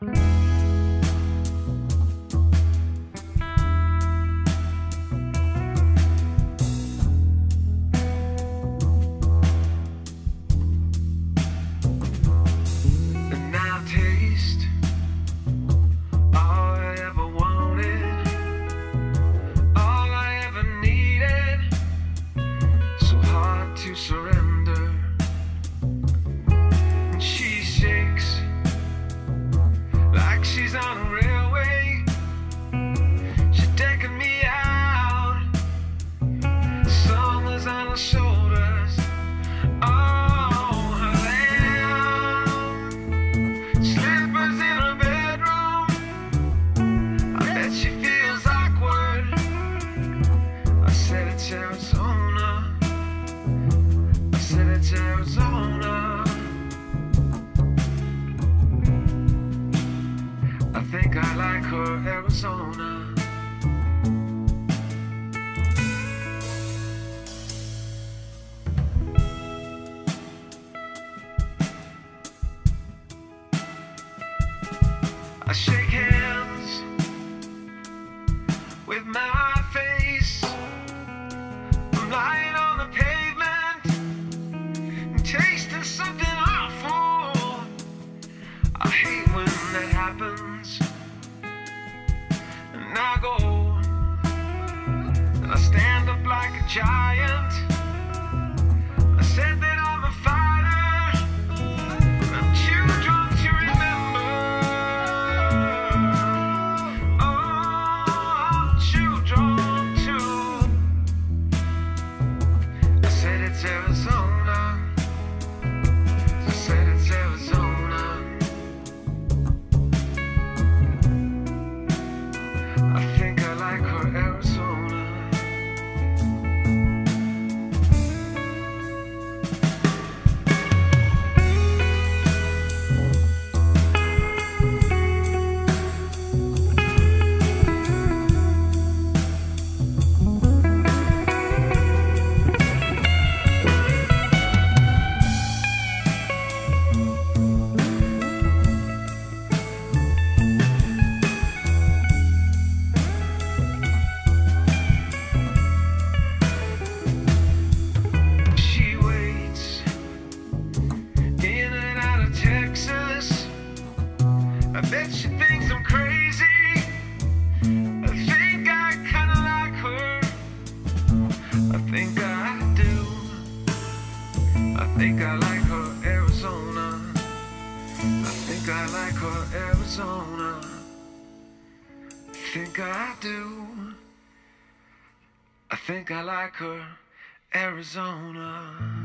And Arizona. I think I like her Arizona. I shake hands tasting something awful. I hate when that happens. And I go, and I stand up like a giant. I said that I'm a fighter. I'm too drunk to remember. Oh, too drunk to. I said it's Arizona. Think I like her Arizona. I think I like her Arizona. I think I do. I think I like her Arizona.